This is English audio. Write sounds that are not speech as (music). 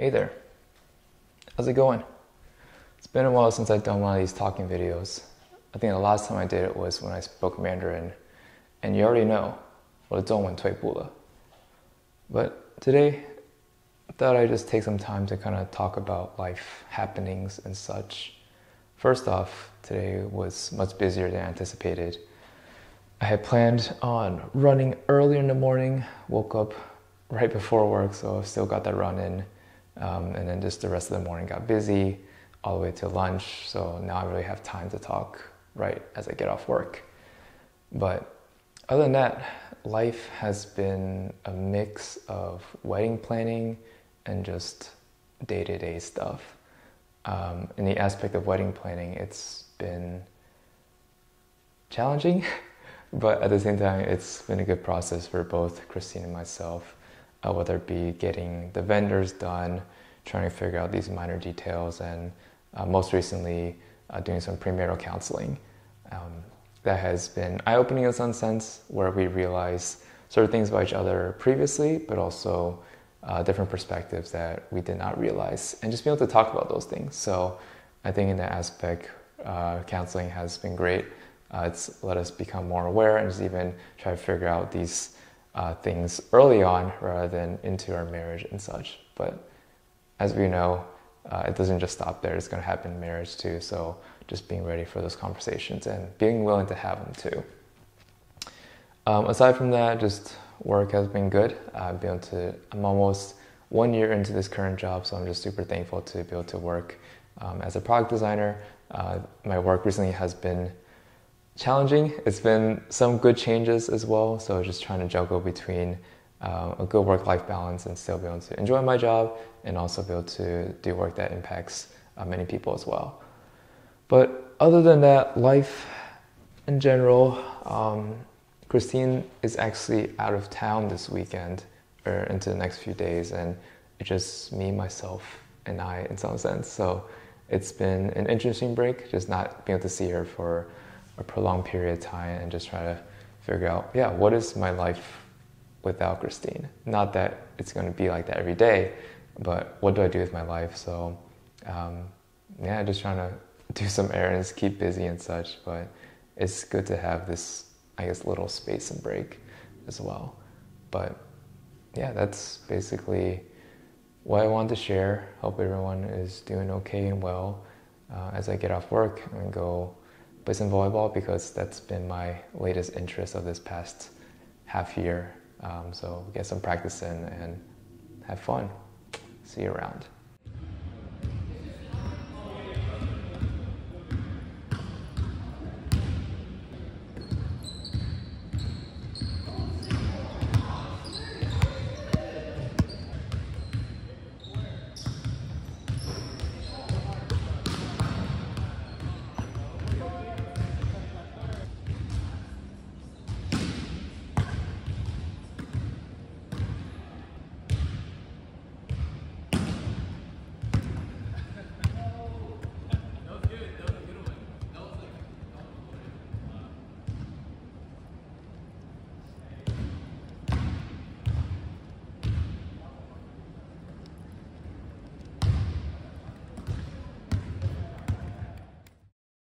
Hey there. How's it going? It's been a while since I've done one of these talking videos. I think the last time I did it was when I spoke Mandarin, and you already know what a Dongwen Tuibula. But today, I thought I'd just take some time to kind of talk about life happenings and such. First off, today was much busier than anticipated. I had planned on running earlier in the morning, woke up right before work, so I've still got that run in. Um, and then just the rest of the morning got busy all the way to lunch, so now I really have time to talk right as I get off work. But other than that, life has been a mix of wedding planning and just day to day stuff. Um, in the aspect of wedding planning, it's been challenging, (laughs) but at the same time, it's been a good process for both Christine and myself, uh, whether it be getting the vendors done, trying to figure out these minor details, and uh, most recently, uh, doing some premarital counseling. Um, that has been eye opening in some sense, where we realize certain things about each other previously, but also uh, different perspectives that we did not realize, and just being able to talk about those things. So, I think in that aspect, uh, counseling has been great. Uh, it's let us become more aware and just even try to figure out these uh, things early on rather than into our marriage and such. But as we know, uh, it doesn't just stop there. It's going to happen in marriage too. So just being ready for those conversations and being willing to have them too. Um, aside from that, just work has been good. I've been able to. I'm almost one year into this current job, so I'm just super thankful to be able to work um, as a product designer. Uh, my work recently has been challenging. It's been some good changes as well. So just trying to juggle between uh, a good work-life balance and still be able to enjoy my job and also be able to do work that impacts uh, many people as well. But other than that, life in general, um, Christine is actually out of town this weekend or into the next few days, and it's just me, myself, and I in some sense. So it's been an interesting break, just not being able to see her for a prolonged period of time and just try to figure out, yeah, what is my life without Christine? Not that it's going to be like that every day, but what do I do with my life? So, um, yeah, just trying (laughs) to do some errands, keep busy and such. But it's good to have this, I guess, little space and break as well. But yeah, that's basically what I wanted to share. Hope everyone is doing okay and well uh, as I get off work and go play some volleyball because that's been my latest interest of this past half year. Um, so get some practice in and have fun. See you around.